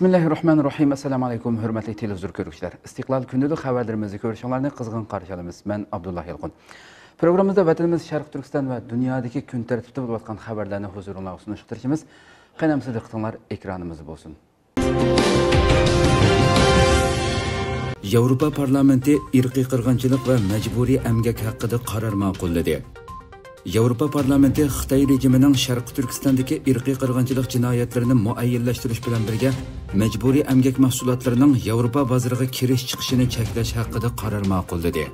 bismillahi rohmanir rohim assalomu alaykum hurmatli televizor ko'ruvchilar. Istiqlol kundalik xabarlarimizni ko'rishinglarni qizg'in qarshi olamiz man abdulloh yilqun programmamizda vatanimiz sharq turkiston va dunyodagi kun tartibida bo'layotgan xabarlarni huzuringlarga sunishtirishimiz qaynamsiz qitinglar ekranimiz bo'lsin. Yevropa parlamenti irqiy qirg'inchilik va majburiy amgak haqida qaror ma'qulladi. Yevropa parlamenti xitoy rejimining sharqi turkistondagi irqiy qirg'inchilik jinoyatlarini muayyanlashtirish bilan birga majburiy amgak mahsulotlarining yevropa bozoriga kirish chiqishini cheklash haqida qaror ma'qulladi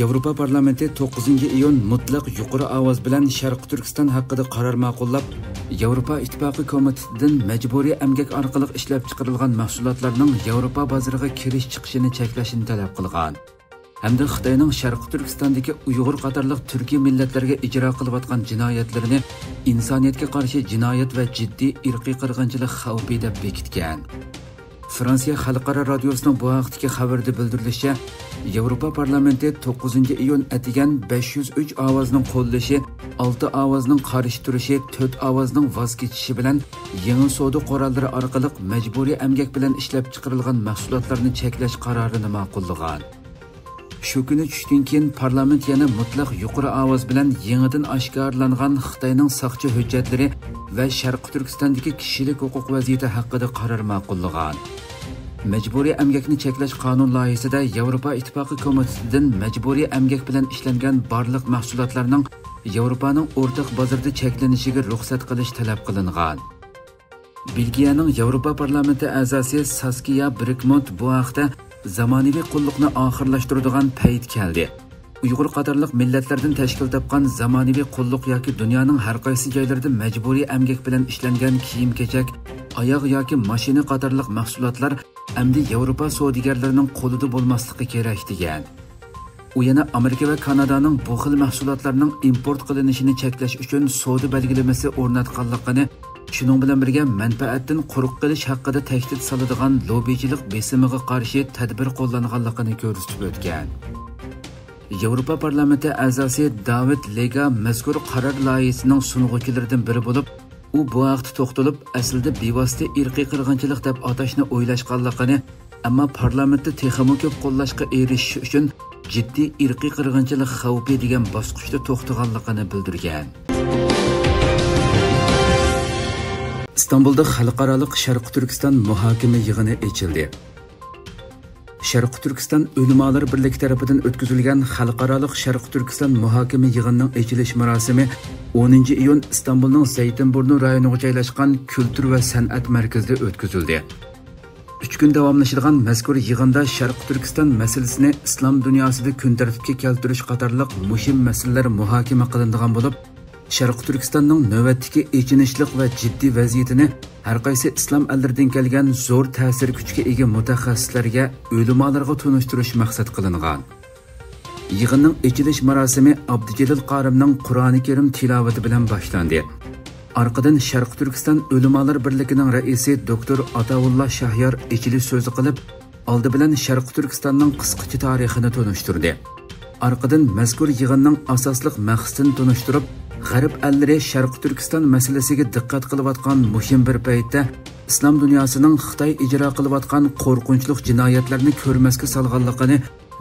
yevropa parlamenti 9 iyun mutlaq yuqori ovoz bilan sharqi turkiston haqida qaror ma'qullab yevropa ittifoqi komitetidan majburiy amgak orqali ishlab chiqarilgan mahsulotlarning yevropa bozoriga kirish chiqishini cheklashni talab qilgan. Hamda xitoyning sharqi turkistondagi uyg'ur qatorliq turkiy millatlarga ijro qilayotgan jinoyatlarini insoniyatga qarshi jinoyat va jiddiy irqiy qirg'inchilik xavfi deb bekitgan. Fransiya xalqaro radiosining bu haqdagi xabarda bildirilishicha yevropa parlamenti 9 iyun atigan 503 ovozning qo'llashi 6 ovozning qarshi turishi 4 ovozning voz kechishi bilan yangi savdo qurollari orqali majburiy amgak bilan ishlab chiqarilgan mahsulotlarni cheklash qarorini ma'qullagan. Shu kuni tushdan keyin parlament yana mutlaq yuqori ovoz bilan yangidan oshkorlangan xitoyning soqchi hujjatlari va sharqi turkistondagi kishilik huquq vaziyati haqida qaror ma'qullagan. Majburiy amgakni cheklash qonun loyihasida yevropa ittifoqi komitetidan majburiy amgak bilan ishlangan barliq mahsulotlarning yevropaning o'rtaq bozorda cheklanishiga ruxsat qilish talab qilingan. Belgiyaning yevropa parlamenti a'zosi saskiya brikmont bu haqda zamonaviy qulluqni oxirlashtiradigan payt keldi. Uyg'ur qatorliq millatlardan tashkil topgan zamonaviy qulluq yoki dunyoning har qaysi joylarida majburiy amgak bilan ishlangan kiyim kechak oyoq yoki mashina qatorliq mahsulotlar amdi yevropa savdogarlarining qo'lida bo'lmasligi kerak degan. U yana amerika va kanadaning bu xil mahsulotlarning import qilinishini cheklash uchun savdo belgilamasi o'rnatganligini shuning bilan birga manfaatdan quruq qilish haqida tahdid soladigan lobbichilik besimiga qarshi tadbir qo'llanganligini ko'rsatib o'tgan. Yevropa parlamenti a'zosi david lega mazkur qaror loyihasining sunug'uvchilaridan biri bo'lib u bu vaqtda to'xtalib aslida bevosita irqiy qirg'inchilik deb atashni o'ylashganligini ammo parlamentda texmi ko'p qo'llashga erishish uchun jiddiy irqiy qirg'inchilik xavfi degan bosqichda to'xtaganligini bildirgan. Istanbulda xalqaro sharqi turkiston muhokama yig'ini ochildi sharqi turkiston ulamolar birligi tarafidan o'tkazilgan xalqaro sharqi turkiston muhokama yig'inining ochilish marosimi 10 iyun istanbulning zaytinburnu rayoniga joylashgan kultur va san'at markazida o'tkazildi uch kun davomlashadigan mazkur yig'inda sharqi turkiston masalasini islom dunyosida kun tartibga keltirish qatorliq muhim masalalar muhokama qilinadigan bo'lib sharqi turkistonning navbatdagi echinishliq va jiddiy vaziyatini har qaysi islom allaridan kelgan zo'r ta'sir kuchga ega mutaxassislarga ulamolarga tunishtirish maqsad qilingan. Yig'inning ichilish marosimi abdujalil qorimning qur'oni karim tilovati bilan boshlandi. Orqadan sharqi turkiston o'limolar birligining raisi doktor atovulla shahyor ichilish so'zi qilib oldi bilan sharqi turkistonning qisqacha tarixini tunishtirdi orqadan mazkur yig'inning asosliq maqsadini tunishtirib g'arb allari sharqi turkiston masalasiga diqqat qilayotgan muhim bir paytda islom dunyosining xitoy ijro qilayotgan qo'rqinchli jinoyatlarni ko'rmasga solganligini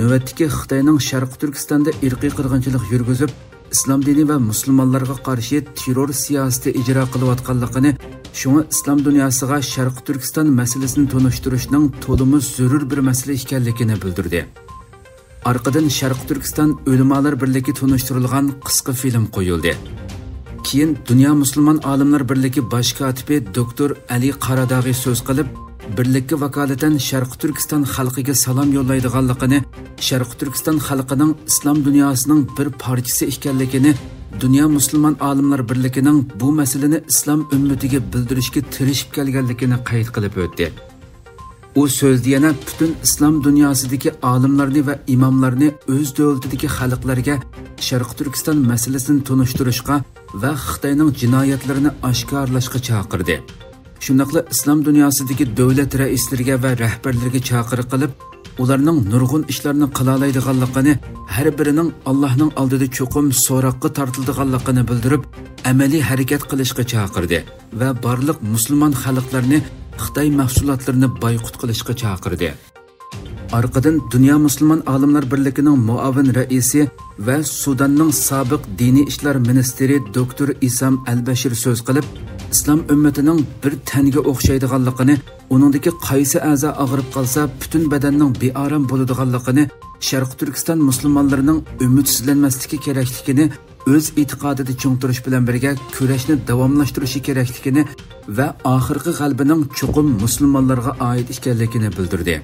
navbatdagi xitoyning sharqi turkistonda irqiy qirg'inchilik yurgizib islom dini va musulmonlarga qarshi terror siyosati ijro qilayotganligini shunga islom dunyosiga sharqi turkiston masalasini tunishtirishning to'limi zarur bir masala ekanligini bildirdi. Арқыдан Шарқы Түркістан өлімалар бірлігі тұныштырылған қысқы фильм қойылды. Кейін Дүния Мұсылман Алымлар Бірлігі башқа катипі доктор Әли Қарадағы сөз қылып, бірлікке вакалатан Шарқы Түркістан халқыға салам жолдайдығанлығын, Шарқы Түркістан халқының ислам дүниясының бір парчасы екенлігін, Дүния Мұсылман Алымлар Бірлігінің бұл мәселені ислам үмметіге білдірішке тырысып келгенлігін қайт қылып өтті. U so'zda yana butun islom dunyosidagi olimlarni va imomlarni o'z davlatidagi xalqlarga sharqi turkiston masalasini tunishtirishga va xitoyning jinoyatlarini oshkorlashga chaqirdi shundoqla islom dunyosidagi davlat raislariga va rahbarlarga chaqiriq qilib ularning nurg'un ishlarni qila oladiganligini har birining allohning oldida cho'qim so'roqqa tortildiganligini bildirib amaliy harakat qilishga chaqirdi va barliq musulmon xalqlarni xitoy mahsulotlarini boyqut qilishga chaqirdi. Orqadan dunyo musulmon olimlar birligining muavin raisi va sudanning sobiq diniy ishlar ministri doktor isam al bashir so'z qilib islom ummatining bir tanga o'xshaydiganligini uningdagi qaysi a'zo og'rib qolsa butun badanning beorom bo'ladiganligini sharq turkiston musulmonlarining umidsizlanmasligi kerakligini o'z e'tiqodida cho'ngtirish bilan birga kurashni davomlashtirishi kerakligini va oxirgi g'albining chuqum musulmonlarga oid ekanligini bildirdi.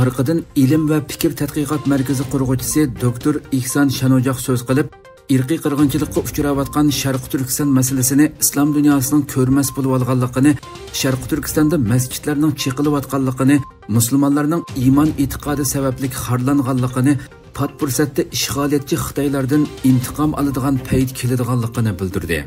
Orqadan ilm va fikr tadqiqot markazi qurg'uvchisi doktor ihson shanojoq so'z qilib irqiy qirg'inchilikqa uchrayotgan sharqi turkiston masalasini islom dunyosining ko'rmas bo'lib olganligini sharqi turkistonda masjidlarning chiqilayotganligini musulmonlarning iymon e'tiqodi sababli xorlanganligini pat fursatda ishg'oliyatchi xitoylardan intiqom oladigan payt keladiganligini bildirdi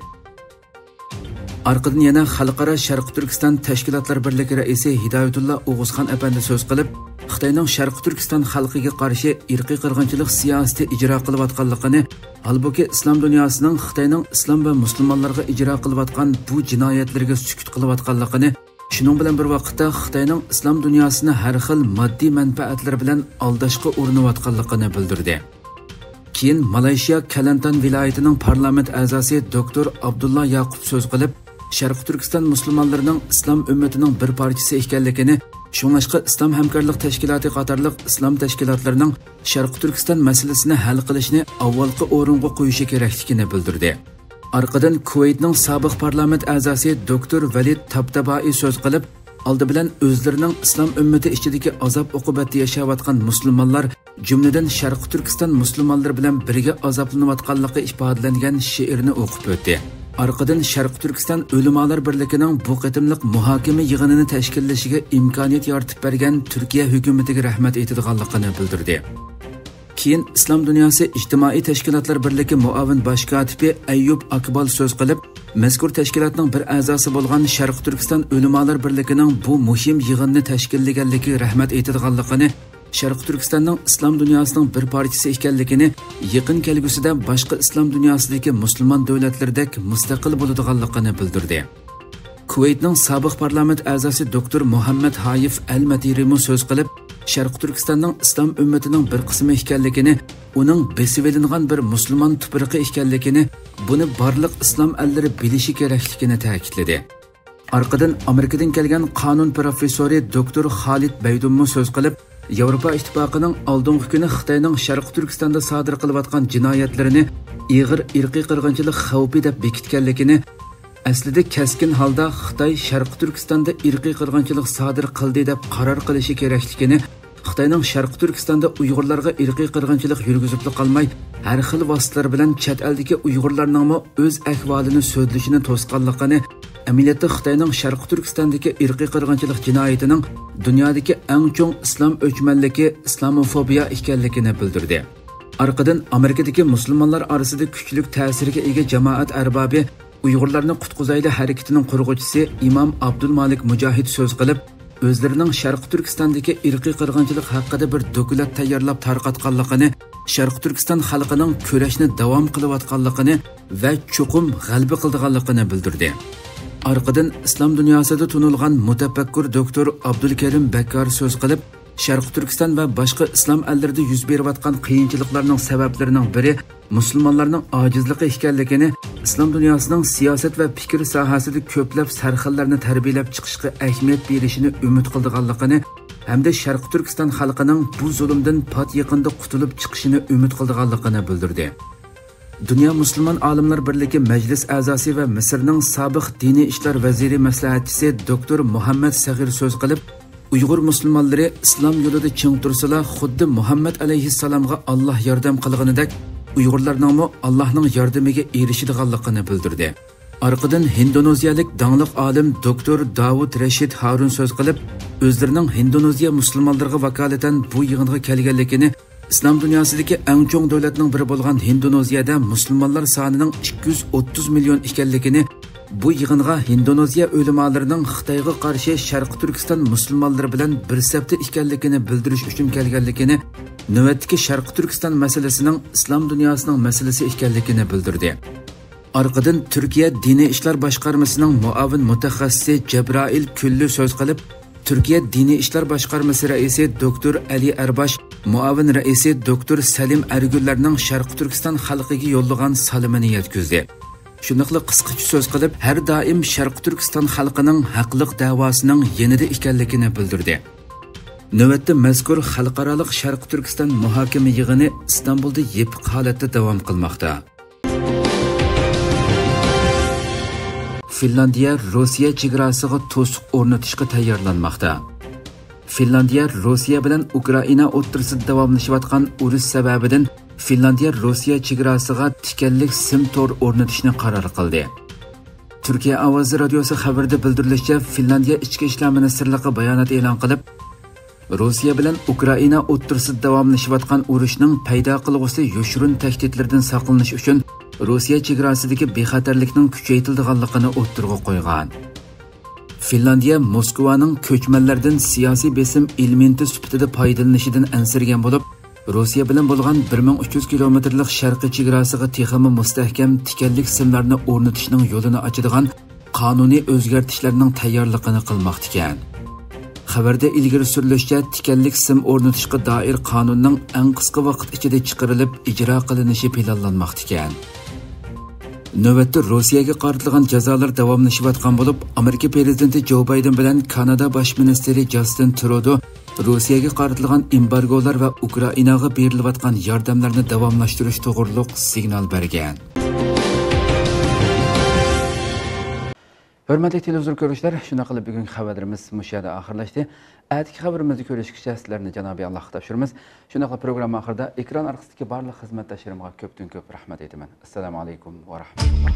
orqadan yana xalqaro sharqi turkiston tashkilotlar birligi raisi hidoyatullo o'g'izxon apandi so'z qilib xitoyning sharqi turkiston xalqiga qarshi irqiy qirg'inchilik siyosati ijro qilayotganligini holbuki islom dunyosining xitoyning islom va musulmonlarga ijro qilayotgan bu jinoyatlarga sukut qilayotganligini shuning bilan bir vaqtda xitoyning islom dunyosini har xil moddiy manfaatlar bilan aldashga urinayotganligini bildirdi. Keyin malayziya kalantan viloyatining parlament a'zosi doktor abdulla yaqub so'z qilib sharqi turkiston musulmonlarining islom ummatining bir parchasi ekanligini shunglashqa islom hamkorlik tashkiloti qatorliq islom tashkilotlarining sharqi turkiston masalasini hal qilishni avvalgi o'ringa qo'yishi kerakligini bildirdi. Orqadan kuvaytning sobiq parlament a'zosi doktor valid tabtaboi so'z qilib oldi bilan o'zlarining islom ummati ichidagi azob uqubatda yashayotgan musulmonlar jumladan sharqi turkiston musulmonlari bilan birga azoblanayotganligi ifodalangan she'rni o'qib o'tdi. Orqadan sharq turkiston o'limolar birligining bu qatimliq muhokama yig'inini tashkillashiga imkoniyat yaratib bergan turkiya hukumatiga rahmat aytadiganligini bildirdi. Keyin islom dunyosi ijtimoiy tashkilotlar birligi muavin bosh kotibi ayyub akbal so'z qilib mazkur tashkilotning bir a'zosi bo'lgan sharq turkiston ulamolar birligining bu muhim yig'inni tashkillaganligiga rahmat aytadiganligini sharq turkistonning islom dunyosining bir parchasi ekanligini yaqin kelgusida boshqa islom dunyosidagi musulmon davlatlardek mustaqil bo'ladiganligini bildirdi. Kuvaytning sobiq parlament a'zosi doktor muhammad hayif al matirimu so'z qilib sharq turkistonning islom ummatining bir qismi ekanligini uning besivilingan bir musulmon tuprog'i ekanligini buni barliq islom allari bilishi kerakligini ta'kidladi. Orqadan amerikadan kelgan qonun professori doktor xolid baydummu so'z qilib yevropa ittifoqining oldingi kuni xitoyning sharqi turkistonda sodir qilayotgan jinoyatlarini ig'ir irqiy qirg'inchilik xavfi deb bekitganligini aslida kaskin holda xitoy sharqi turkistonda irqiy qirg'inchilik sodir qildi deb qaror qilishi kerakligini xitoyning sharqi turkistonda uyg'urlarga irqiy qirg'inchilik yurgizib qolmay har xil vositalar bilan chet eldagi uyg'urlarning o'z ahvolini so'zlashini to'sqanligini amaliyotda xitoyning sharqi turkistondagi irqiy qirg'inchilik jinoyatining dunyodagi eng cho'ng islom o'chmanligi islamofobiya ekanligini bildirdi orqadan amerikadagi musulmonlar orasida kuchli ta'sirga ega jamoat arbobi uyg'urlarni qutqizayli harakatining qurg'uvchisi imom abdulmalik mujohid so'z qilib o'zlarining sharqi turkistondagi irqiy qirg'inchilik haqida bir dokulat tayyorlab tarqatganligini sharqi turkiston xalqining kurashni davom qilayotganligini va chuqum g'alba qildiganligini bildirdi. Orqadan islom dunyosida tunilgan mutafakkur doktor abdulkarim bakkar so'z qilib sharqi turkiston va boshqa islom allarida yuz berayotgan qiyinchiliklarning sabablarining biri musulmonlarning ojizligi ekanligini islom dunyosining siyosat va fikr sohasida ko'plab sarxillarni tarbiyalab chiqishga ahamiyat berishini umid qildiganligini hamda sharqi turkiston xalqining bu zulmdan pot yaqinda qutulib chiqishini umid qildiganligini bildirdi. Dunyo musulmon olimlar birligi majlis a'zosi va misrning sobiq diniy ishlar vaziri maslahatchisi doktor muhammad sag'ir so'z qilib uyg'ur musulmonlari islom yo'lida ching tursalar xuddi muhammad alayhissalomga alloh yordam qilganidek uyg'urlarningmi allohning yordamiga erishadiganligini bildirdi. Orqadan hindoneziyalik dangliq olim doktor davud rashid harun so'z qilib o'zlarining hindoneziya musulmonlariga vakolatan bu yig'inga kelganligini islom dunyosidagi eng cho'ng davlatning biri bo'lgan hindoneziyada musulmonlar sonining 230 million ekanligini bu yig'inga indoneziya o'limalarining xitoyga qarshi sharqi turkiston musulmonlari bilan bir safda ekanligini bildirish uchun kelganligini navbatdagi sharqi turkiston masalasining islom dunyosining masalasi ekanligini bildirdi. Orqadan turkiya diniy ishlar boshqarmasining muavin mutaxassisi jabroil kulli so'z qilib turkiya diniy ishlar boshqarmasi raisi doktor ali arbash muavin raisi doktor salim argullarning sharqi turkiston xalqiga yo'llagan salimini yetkazdi. Shundoqla qisqacha so'z qilib har doim sharqi turkiston xalqining haqliq davosining yanida ekanligini bildirdi. Navbatda mazkur xalqaroliq sharqi turkiston muhokama yig'ini istanbulda yepiq holatda davom qilmoqda. Finlandiya rossiya chegarasiga to'siq o'rnatishga tayyorlanmoqda. Finlandiya rossiya bilan ukraina o'ttirisida davomlashayotgan urush sababidan finlandiya rossiya chegarasiga tikanlik sim tor o'rnatishni qaror qildi. Turkiya ovozi radiosi xabarida bildirilishicha finlandiya ichki ishlar ministrligi bayonot e'lon qilib rossiya bilan ukraina o'ttirisida davomlashayotgan urushning paydo qilg'usi yoshirin tahdidlardan saqlanish uchun rossiya chegarasidagi bexatarlikning kuchaytirilganligini o'ttirg'a qo'ygan. Finlandiya moskvaning ko'chmanlardan siyosiy besim elementi sifatida foydalanishidan ansirgan bo'lib rossiya bilan bo'lgan 1300 kilometrlik sharqiy chegarasiga texmi mustahkam tikanlik simlarni o'rnatishning yo'lini ochadigan qonuniy o'zgartishlarning tayyorligini qilmoqda ekan xabarda ilgari surilishicha tikanlik sim o'rnatishga doir qonunning eng qisqa vaqt ichida chiqarilib ijro qilinishi planlanmoqda ekan navbatda rossiyaga qaratilgan jazolar davomlashayotgan bo'lib amerika prezidenti jo bayden bilan kanada bosh ministri jastin trudo rossiyaga qaratilgan embargolar va ukrainaga berilayotgan yordamlarni davomlashtirish to'g'riliq signal bergan hurmatli televizor ko'ruvchilar shuna qilib bugungi xabarimiz mushu yerda oxirlashdi. Atigi xabarimizni ko'rishgacha sizlarni janobiy allohga topshiramiz. Shunaqa programma oxirida ekran orqasidagi barliq xizmatdoshlarimga ko'pdan ko'p rahmat aytaman. Assalomu alaykum va rahmatulloh.